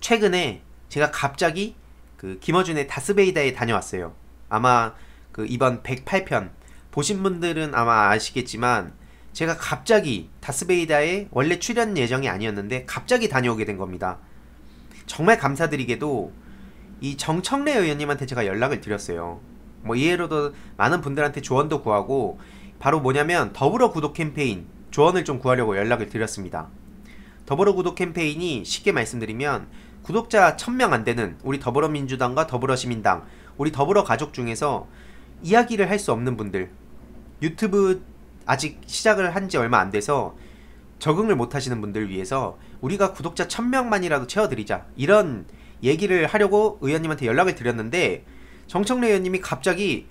최근에 제가 갑자기 그 김어준의 다스베이다에 다녀왔어요. 아마 그 이번 108편 보신 분들은 아마 아시겠지만 제가 갑자기 다스베이다에 원래 출연 예정이 아니었는데 갑자기 다녀오게 된 겁니다. 정말 감사드리게도 이 정청래 의원님한테 제가 연락을 드렸어요. 뭐 이해로도 많은 분들한테 조언도 구하고 바로 뭐냐면 더불어 구독 캠페인 조언을 좀 구하려고 연락을 드렸습니다. 더불어 구독 캠페인이 쉽게 말씀드리면 구독자 1000명 안 되는 우리 더불어민주당과 더불어시민당, 우리 더불어 가족 중에서 이야기를 할 수 없는 분들, 유튜브 아직 시작을 한 지 얼마 안 돼서 적응을 못 하시는 분들 위해서 우리가 구독자 1000명만이라도 채워드리자. 이런 얘기를 하려고 의원님한테 연락을 드렸는데 정청래 의원님이 갑자기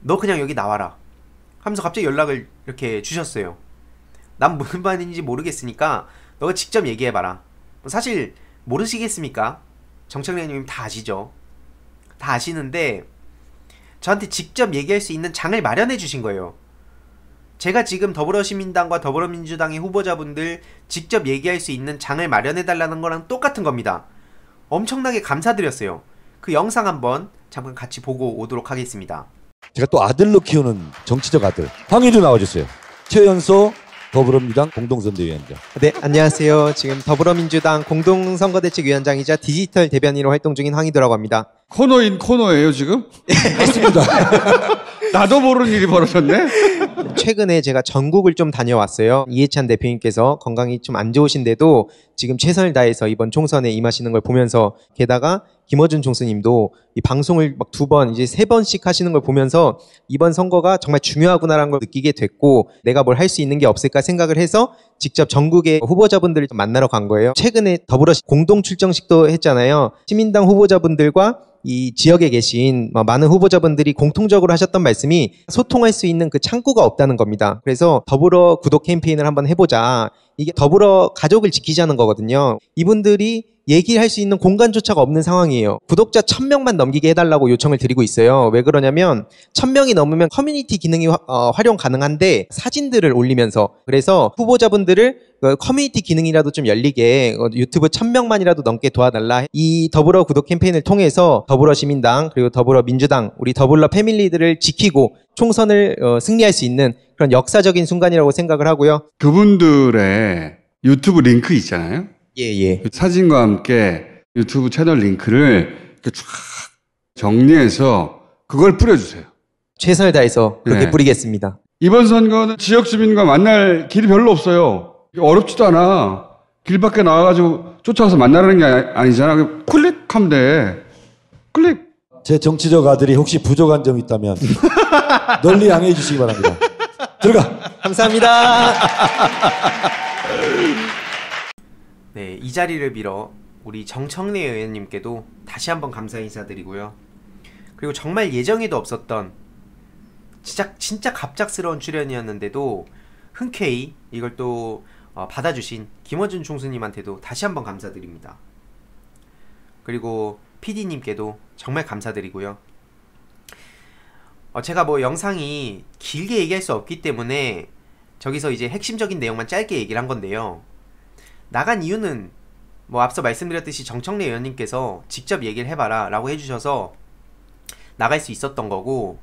너 그냥 여기 나와라. 하면서 갑자기 연락을 이렇게 주셨어요. 난 무슨 말인지 모르겠으니까 너가 직접 얘기해봐라. 사실 모르시겠습니까? 정청래 의원님 다 아시죠? 다 아시는데 저한테 직접 얘기할 수 있는 장을 마련해 주신 거예요. 제가 지금 더불어시민당과 더불어민주당의 후보자분들 직접 얘기할 수 있는 장을 마련해 달라는 거랑 똑같은 겁니다. 엄청나게 감사드렸어요. 그 영상 한번 잠깐 같이 보고 오도록 하겠습니다. 제가 또 아들로 키우는 정치적 아들 황희주 나와주세요. 최연소 더불어민주당 공동선대위원장. 네, 안녕하세요. 지금 더불어민주당 공동선거대책위원장이자 디지털 대변인으로 활동 중인 황희도라고 합니다. 코너인 코너예요 지금? 맞습니다. 나도 모르는 일이 벌어졌네. 최근에 제가 전국을 좀 다녀왔어요. 이해찬 대표님께서 건강이 좀 안 좋으신데도 지금 최선을 다해서 이번 총선에 임하시는 걸 보면서 게다가 김어준 총수님도 이 방송을 막 두 번 이제 세 번씩 하시는 걸 보면서 이번 선거가 정말 중요하구나라는 걸 느끼게 됐고 내가 뭘 할 수 있는 게 없을까 생각을 해서 직접 전국의 후보자분들을 좀 만나러 간 거예요. 최근에 더불어 공동 출정식도 했잖아요. 시민당 후보자분들과 이 지역에 계신 뭐 많은 후보자분들이 공통적으로 하셨던 말씀이 소통할 수 있는 그 창구가 없다는 겁니다. 그래서 더불어 구독 캠페인을 한번 해보자. 이게 더불어 가족을 지키자는 거거든요. 이분들이 얘기할 수 있는 공간조차가 없는 상황이에요. 구독자 1000명만 넘기게 해달라고 요청을 드리고 있어요. 왜 그러냐면 1000명이 넘으면 커뮤니티 기능이 화, 어, 활용 가능한데 사진들을 올리면서 그래서 후보자분들을 그 커뮤니티 기능이라도 좀 열리게 어, 유튜브 1000명만이라도 넘게 도와달라. 이 더불어 구독 캠페인을 통해서 더불어 시민당 그리고 더불어 민주당 우리 더불어 패밀리들을 지키고 총선을 어, 승리할 수 있는 그런 역사적인 순간이라고 생각을 하고요. 그분들의 유튜브 링크 있잖아요. 예, 예. 그 사진과 함께 유튜브 채널 링크를 이렇게 쫙 정리해서 그걸 뿌려주세요. 최선을 다해서 그렇게 네. 뿌리겠습니다. 이번 선거는 지역 주민과 만날 길이 별로 없어요. 어렵지도 않아. 길 밖에 나와가지고 쫓아가서 만나는 게 아니- 아니잖아. 클릭하면 돼. 클릭. 제 정치적 아들이 혹시 부족한 점이 있다면 널리 양해해 주시기 바랍니다. 들어가. 감사합니다. 네, 이 자리를 빌어 우리 정청래 의원님께도 다시 한번 감사 인사드리고요. 그리고 정말 예정에도 없었던 진짜 진짜 갑작스러운 출연이었는데도 흔쾌히 이걸 또 어, 받아주신 김어준 총수님한테도 다시 한번 감사드립니다. 그리고 PD님께도 정말 감사드리고요. 어, 제가 뭐 영상이 길게 얘기할 수 없기 때문에 저기서 이제 핵심적인 내용만 짧게 얘기를 한 건데요. 나간 이유는 뭐 앞서 말씀드렸듯이 정청래 의원님께서 직접 얘기를 해봐라 라고 해주셔서 나갈 수 있었던 거고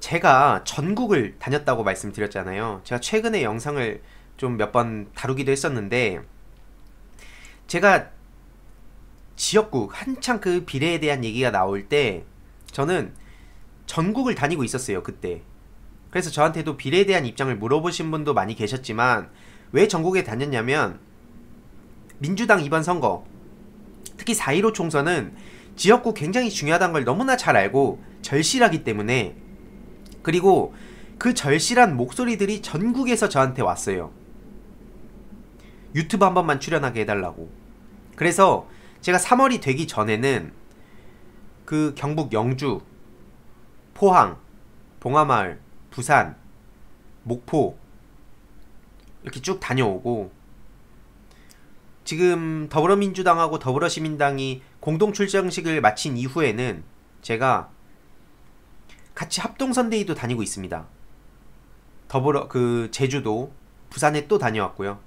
제가 전국을 다녔다고 말씀드렸잖아요. 제가 최근에 영상을 좀 몇 번 다루기도 했었는데 제가 지역국 한창 그 비례에 대한 얘기가 나올 때 저는 전국을 다니고 있었어요 그때 그래서 저한테도 비례에 대한 입장을 물어보신 분도 많이 계셨지만 왜 전국에 다녔냐면 민주당 이번 선거 특히 4.15 총선은 지역구 굉장히 중요하다는 걸 너무나 잘 알고 절실하기 때문에 그리고 그 절실한 목소리들이 전국에서 저한테 왔어요. 유튜브 한 번만 출연하게 해달라고. 그래서 제가 3월이 되기 전에는 그 경북 영주, 포항, 봉하마을, 부산, 목포 이렇게 쭉 다녀오고 지금 더불어민주당하고 더불어시민당이 공동 출정식을 마친 이후에는 제가 같이 합동선대위도 다니고 있습니다. 더불어 그 제주도, 부산에 또 다녀왔고요.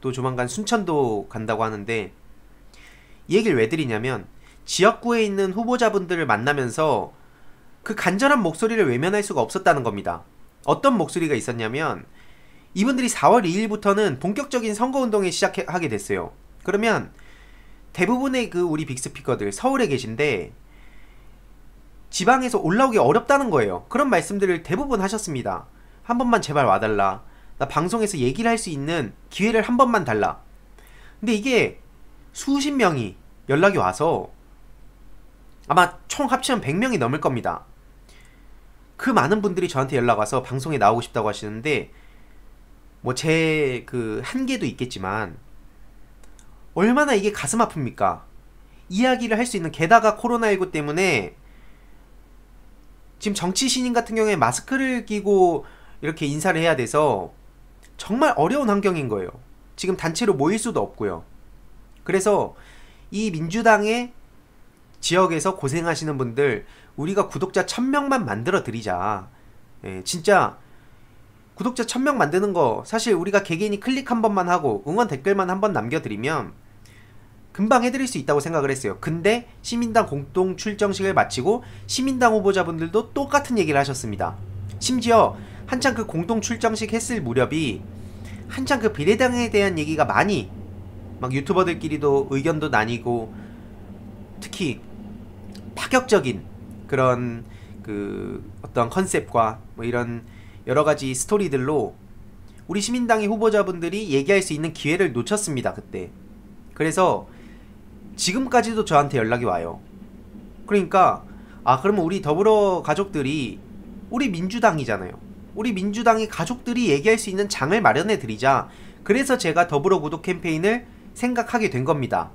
또 조만간 순천도 간다고 하는데 이 얘기를 왜 드리냐면 지역구에 있는 후보자분들을 만나면서 그 간절한 목소리를 외면할 수가 없었다는 겁니다. 어떤 목소리가 있었냐면 이분들이 4월 2일부터는 본격적인 선거운동에 시작하게 됐어요. 그러면 대부분의 그 우리 빅스피커들 서울에 계신데 지방에서 올라오기 어렵다는 거예요. 그런 말씀들을 대부분 하셨습니다. 한 번만 제발 와달라. 나 방송에서 얘기를 할 수 있는 기회를 한 번만 달라. 근데 이게 수십 명이 연락이 와서 아마 총 합치면 100명이 넘을 겁니다. 그 많은 분들이 저한테 연락 와서 방송에 나오고 싶다고 하시는데 뭐 제 그 한계도 있겠지만 얼마나 이게 가슴 아픕니까? 이야기를 할 수 있는 게다가 코로나19 때문에 지금 정치 신인 같은 경우에 마스크를 끼고 이렇게 인사를 해야 돼서 정말 어려운 환경인 거예요. 지금 단체로 모일 수도 없고요. 그래서 이 민주당의 지역에서 고생하시는 분들 우리가 구독자 1000명만 만들어 드리자. 예, 진짜 구독자 1000명 만드는 거 사실 우리가 개개인이 클릭 한 번만 하고 응원 댓글만 한 번 남겨드리면 금방 해드릴 수 있다고 생각을 했어요. 근데 시민당 공동 출정식을 마치고 시민당 후보자분들도 똑같은 얘기를 하셨습니다. 심지어 한창 그 공동 출정식 했을 무렵이 한창 그 비례당에 대한 얘기가 많이 막 유튜버들끼리도 의견도 나뉘고 특히 파격적인 그런 그 어떤 컨셉과 뭐 이런 여러 가지 스토리들로 우리 시민당의 후보자분들이 얘기할 수 있는 기회를 놓쳤습니다 그때. 그래서 지금까지도 저한테 연락이 와요. 그러니까 아 그러면 우리 더불어 가족들이 우리 민주당이잖아요. 우리 민주당의 가족들이 얘기할 수 있는 장을 마련해 드리자. 그래서 제가 더불어 구독 캠페인을 생각하게 된 겁니다.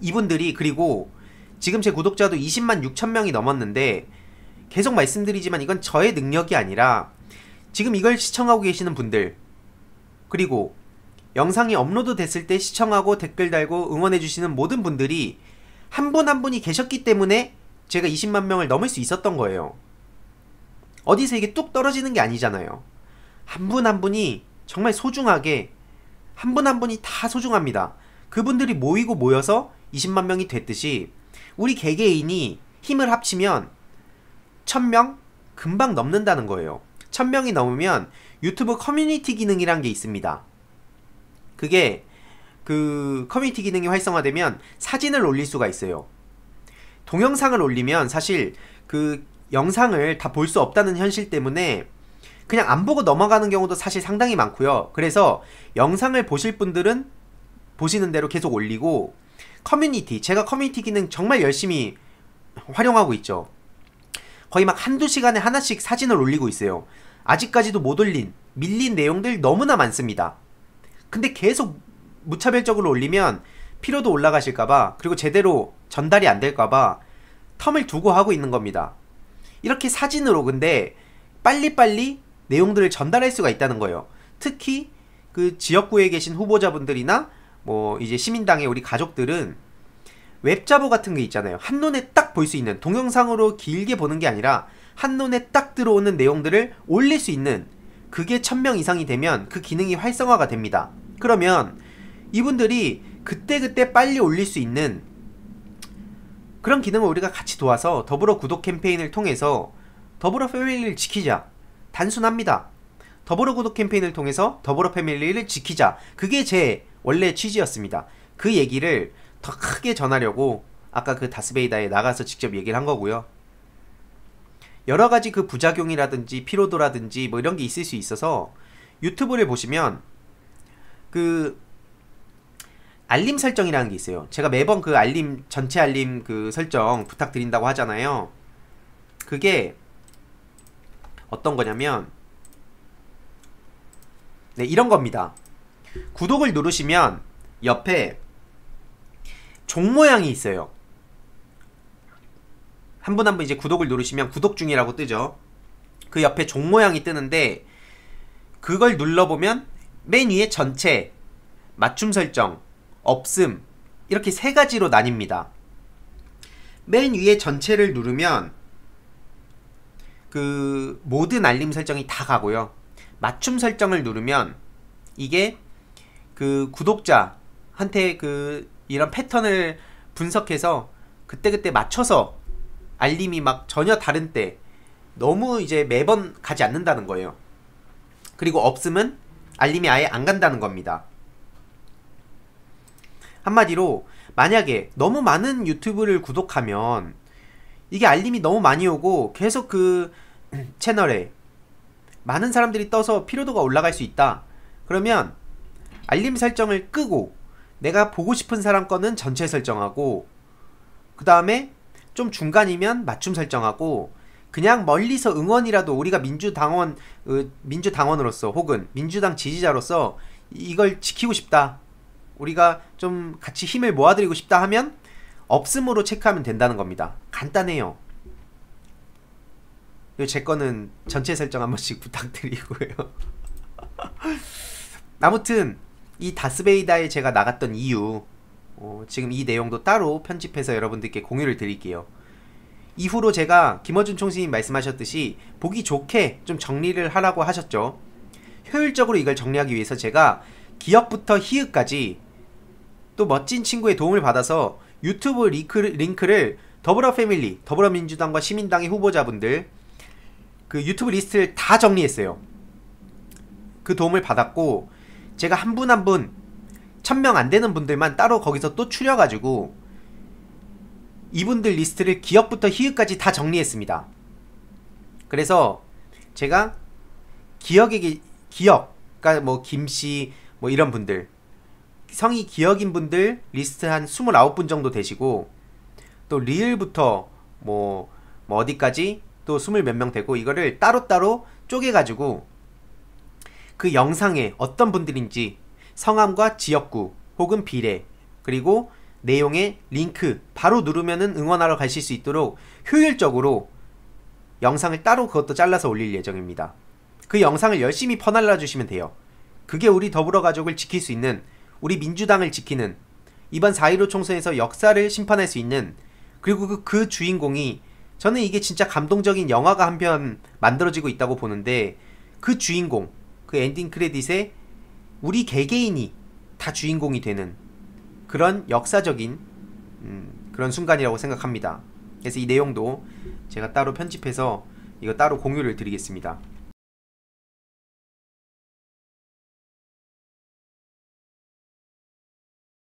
이분들이 그리고 지금 제 구독자도 20만 6천 명이 넘었는데 계속 말씀드리지만 이건 저의 능력이 아니라 지금 이걸 시청하고 계시는 분들 그리고 영상이 업로드 됐을 때 시청하고 댓글 달고 응원해 주시는 모든 분들이 한 분한 분이 계셨기 때문에 제가 20만 명을 넘을 수 있었던 거예요. 어디서 이게 뚝 떨어지는 게 아니잖아요. 한 분한 분이 정말 소중하게 한분한 분이 다 소중합니다. 그분들이 모이고 모여서 20만 명이 됐듯이 우리 개개인이 힘을 합치면 1000명 금방 넘는다는 거예요. 1000명이 넘으면 유튜브 커뮤니티 기능이란 게 있습니다. 그게 그 커뮤니티 기능이 활성화되면 사진을 올릴 수가 있어요. 동영상을 올리면 사실 그 영상을 다 볼 수 없다는 현실 때문에 그냥 안 보고 넘어가는 경우도 사실 상당히 많고요. 그래서 영상을 보실 분들은 보시는 대로 계속 올리고 커뮤니티 제가 커뮤니티 기능 정말 열심히 활용하고 있죠. 거의 막 한두 시간에 하나씩 사진을 올리고 있어요. 아직까지도 못 올린 밀린 내용들 너무나 많습니다. 근데 계속 무차별적으로 올리면 피로도 올라가실까봐 그리고 제대로 전달이 안 될까봐 텀을 두고 하고 있는 겁니다. 이렇게 사진으로 근데 빨리빨리 내용들을 전달할 수가 있다는 거예요. 특히 그 지역구에 계신 후보자분들이나 뭐 이제 시민당의 우리 가족들은 웹자보 같은 게 있잖아요. 한눈에 딱 볼 수 있는 동영상으로 길게 보는 게 아니라 한눈에 딱 들어오는 내용들을 올릴 수 있는 그게 1000명 이상이 되면 그 기능이 활성화가 됩니다. 그러면 이분들이 그때그때 빨리 올릴 수 있는 그런 기능을 우리가 같이 도와서 더불어 구독 캠페인을 통해서 더불어 패밀리를 지키자. 단순합니다. 더불어 구독 캠페인을 통해서 더불어 패밀리를 지키자. 그게 제 원래 취지였습니다. 그 얘기를 더 크게 전하려고 아까 그 다스베이다에 나가서 직접 얘기를 한 거고요. 여러 가지 그 부작용이라든지 피로도라든지 뭐 이런 게 있을 수 있어서 유튜브를 보시면 그 알림 설정이라는 게 있어요. 제가 매번 그 알림 전체 알림 그 설정 부탁드린다고 하잖아요. 그게 어떤 거냐면 네, 이런 겁니다. 구독을 누르시면 옆에 종 모양이 있어요. 한 분 한 분 이제 구독을 누르시면 구독 중이라고 뜨죠. 그 옆에 종 모양이 뜨는데 그걸 눌러보면 맨 위에 전체, 맞춤 설정, 없음 이렇게 세 가지로 나뉩니다. 맨 위에 전체를 누르면 그 모든 알림 설정이 다 가고요. 맞춤 설정을 누르면 이게 그 구독자 한테 그 이런 패턴을 분석해서 그때그때 맞춰서 알림이 막 전혀 다른 때 너무 이제 매번 가지 않는다는 거예요. 그리고 없으면 알림이 아예 안 간다는 겁니다. 한마디로 만약에 너무 많은 유튜브를 구독하면 이게 알림이 너무 많이 오고 계속 그 채널에 많은 사람들이 떠서 피로도가 올라갈 수 있다. 그러면 알림 설정을 끄고 내가 보고 싶은 사람 거는 전체 설정하고 그 다음에 좀 중간이면 맞춤 설정하고 그냥 멀리서 응원이라도 우리가 민주당원 어, 민주당원으로서 혹은 민주당 지지자로서 이걸 지키고 싶다. 우리가 좀 같이 힘을 모아드리고 싶다 하면 없음으로 체크하면 된다는 겁니다. 간단해요. 제 거는 전체 설정 한 번씩 부탁드리고요. 아무튼 이 다스베이다에 제가 나갔던 이유 어, 지금 이 내용도 따로 편집해서 여러분들께 공유를 드릴게요. 이후로 제가 김어준 총수님 말씀하셨듯이 보기 좋게 좀 정리를 하라고 하셨죠. 효율적으로 이걸 정리하기 위해서 제가 기역부터 히읗까지 또 멋진 친구의 도움을 받아서 유튜브 링크, 링크를 더불어 패밀리, 더불어민주당과 시민당의 후보자분들 그 유튜브 리스트를 다 정리했어요. 그 도움을 받았고 제가 한 분 한 분 천명 안 되는 분들만 따로 거기서 또 추려가지고 이분들 리스트를 기역부터 히읗까지 다 정리했습니다. 그래서 제가 기역에게 기역, 그러니까 뭐 김씨 뭐 이런 분들 성이 기역인 분들 리스트 한 29분 정도 되시고 또 리을부터 뭐, 뭐 어디까지 또 스물 몇명 되고 이거를 따로따로 쪼개가지고 그 영상에 어떤 분들인지 성함과 지역구 혹은 비례 그리고 내용의 링크 바로 누르면은 응원하러 가실 수 있도록 효율적으로 영상을 따로 그것도 잘라서 올릴 예정입니다. 그 영상을 열심히 퍼날라 주시면 돼요. 그게 우리 더불어 가족을 지킬 수 있는 우리 민주당을 지키는 이번 4.15 총선에서 역사를 심판할 수 있는 그리고 그, 그 주인공이 저는 이게 진짜 감동적인 영화가 한 편 만들어지고 있다고 보는데 그 주인공 그 엔딩 크레딧에 우리 개개인이 다 주인공이 되는 그런 역사적인 음, 그런 순간이라고 생각합니다. 그래서 이 내용도 제가 따로 편집해서 이거 따로 공유를 드리겠습니다.